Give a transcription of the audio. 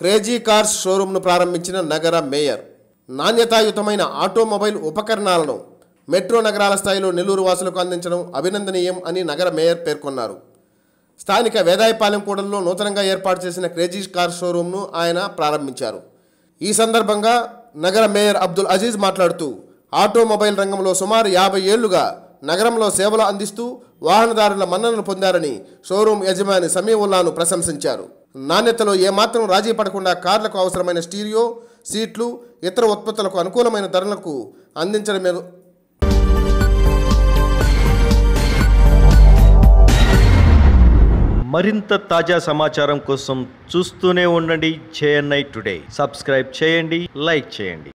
Crazy cars షోరూంను ప్రారంభించిన నగర మేయర్. నాణ్యతాయుతమైన ఆటోమొబైల్ ఉపకరణాలను మెట్రో నగరాల స్థాయిలో నెల్లూరు వాసులకు అందించడం అభినందనీయం అని నగర మేయర్ పేర్కొన్నారు. స్థానిక వేదాయపాలెం కూడల్లో నూతనంగా ఏర్పాటు చేసిన క్రేజీ కార్ షోరూంను ఆయన ప్రారంభించారు. ఈ సందర్భంగా నగర మేయర్ అబ్దుల్ అజీజ్ మాట్లాడుతూ ఆటోమొబైల్ రంగంలో సుమారు యాభై ఏళ్ళుగా నగరంలో సేవలు అందిస్తూ వాహనదారుల మన్ననలు పొందారని షోరూం యజమాని సమీవుల్లాను ప్రశంసించారు. నాణ్యతలో ఏమాత్రం రాజీ పడకుండా కార్లకు అవసరమైన స్టీరియో సీట్లు ఇతర ఉత్పత్తులకు అనుకూలమైన ధరలకు అందించడమే మరింత తాజా సమాచారం కోసం చూస్తూనే ఉండండి జేఎన్ఐ టుడే. సబ్స్క్రైబ్ చేయండి లైక్ చేయండి.